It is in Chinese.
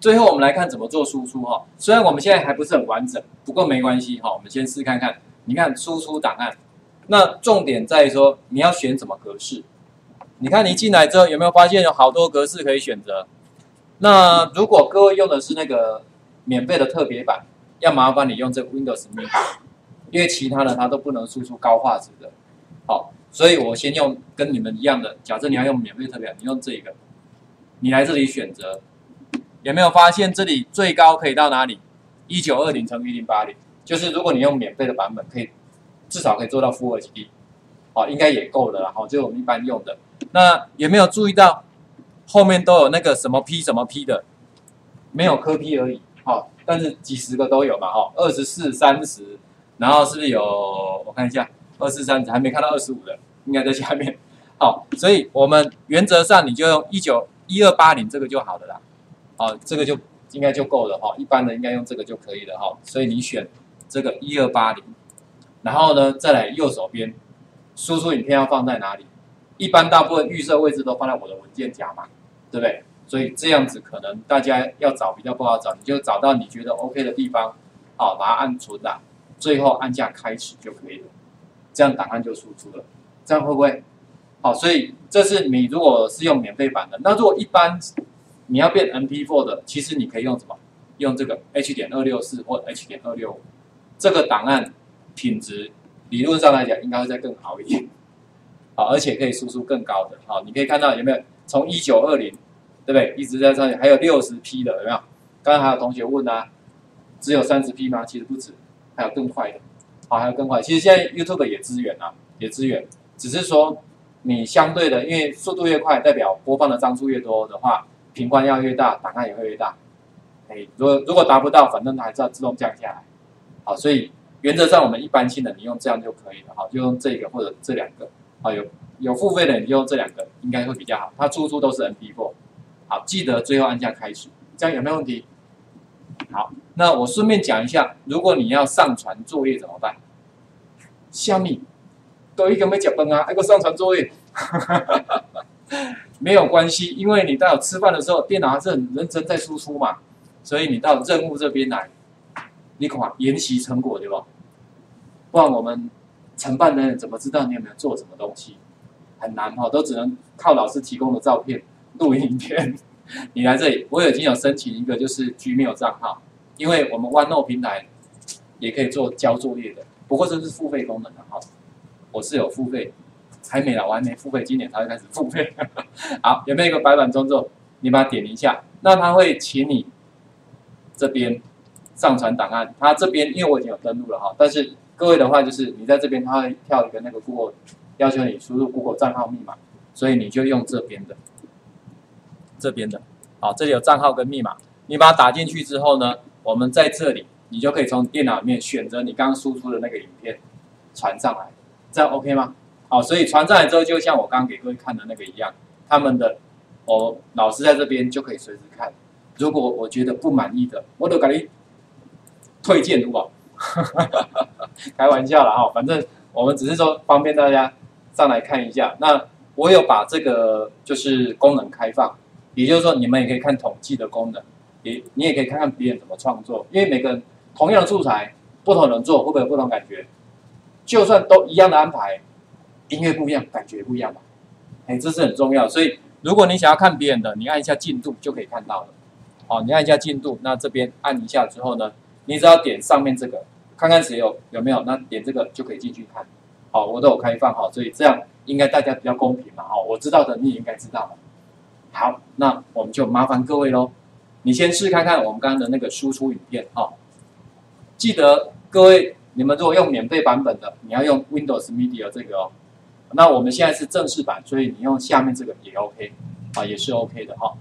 最后我们来看怎么做输出哈。虽然我们现在还不是很完整，不过没关系哈。我们先试看看。你看输出档案，那重点在于说你要选什么格式。你看你进来之后有没有发现有好多格式可以选择？那如果各位用的是那个免费的特别版，要麻烦你用这 Windows m i n 因为其他的它都不能输出高画质的。好，所以我先用跟你们一样的。假设你要用免费特别版，你用这个，你来这里选择。有没有发现这里最高可以到哪里？一九二零乘一零八零，就是如果你用免费的版本，可以至少可以做到 Full HD，好，应该也够了啦。好，就我们一般用的。那有没有注意到后面都有那个什么 P 什么 P 的？没有科 P 而已，好，但是几十个都有嘛，哈，二十四、三十，然后是不是有？我看一下，二四三十还没看到二十五的，应该在下面。好，所以我们原则上你就用一九一二八零这个就好了啦。好，这个就应该就够了哈，一般的应该用这个就可以了哈。所以你选这个一二八零，然后呢再来右手边，输出影片要放在哪里？一般大部分预设位置都放在我的文件夹嘛，对不对？所以这样子可能大家要找比较不好找，你就找到你觉得 OK 的地方，好，把它按存档，最后按下开始就可以了，这样档案就输出了，这样会不会？好，所以这是你如果是用免费版的，那如果一般。你要变 MP4 的，其实你可以用什么？用这个 H 点二六四或 H 点二六五，这个档案品质理论上来讲应该会再更好一点，好，而且可以输出更高的。好，你可以看到有没有从一九二零，对不对？一直在上面，还有六十 P 的有没有？刚刚还有同学问啊，只有三十 P 吗？其实不止，还有更快的，好，还有更快。其实现在 YouTube 也支援啊，也支援，只是说你相对的，因为速度越快，代表播放的张数越多的话。频宽要越大，档案也会越大。哎，如果如果达不到，反正它还是要自动降下来。好，所以原则上我们一般性的你用这样就可以了。好，就用这个或者这两个。好，有有付费的你就用这两个，应该会比较好。它输出都是 MP4。好，记得最后按下开始，这样有没有问题？好，那我顺便讲一下，如果你要上传作业怎么办？虾米，都一个没脚崩啊，还个上传作业。没有关系，因为你到吃饭的时候，电脑还是很认真在输出嘛，所以你到任务这边来，你看研习成果对吧？不然我们承办的人怎么知道你有没有做什么东西？很难哈，都只能靠老师提供的照片、录影片。你来这里，我已经有申请一个就是 Gmail 账号，因为我们 OneNote 平台也可以做交作业的，不过这是付费功能的哈，我是有付费。还没了，我还没付费，今年才会开始付费。好，有没有一个白板动作？你把它点一下，那他会请你这边上传档案。他这边因为我已经有登录了哈，但是各位的话就是你在这边，他会跳一个那个 Google，要求你输入 Google 账号密码，所以你就用这边的，这边的。好，这里有账号跟密码，你把它打进去之后呢，我们在这里，你就可以从电脑里面选择你刚刚输出的那个影片传上来，这样 OK 吗？好，所以传上来之后，就像我刚刚给各位看的那个一样，他们的哦老师在这边就可以随时看。如果我觉得不满意的，我都给你推荐，好不好？开玩笑了哈，反正我们只是说方便大家上来看一下。那我有把这个就是功能开放，也就是说你们也可以看统计的功能，也你也可以看看别人怎么创作，因为每个人同样的素材，不同人做会不会有不同感觉？就算都一样的安排。音乐不一样，感觉不一样嘛？哎，这是很重要。所以，如果你想要看别人的，你按一下进度就可以看到了。好，你按一下进度，那这边按一下之后呢，你只要点上面这个，看看谁有有没有，那点这个就可以进去看。好，我都有开放好，所以这样应该大家比较公平嘛。好，我知道的你也应该知道。好，那我们就麻烦各位喽。你先试看看我们刚刚的那个输出影片哈。记得各位，你们如果用免费版本的，你要用 Windows Media 这个哦。那我们现在是正式版，所以你用下面这个也 OK，啊，也是 OK 的哈。